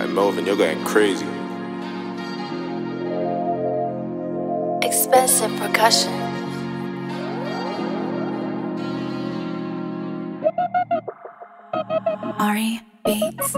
I'm Melvin, you're going crazy. Expensive percussion. Ari Beats.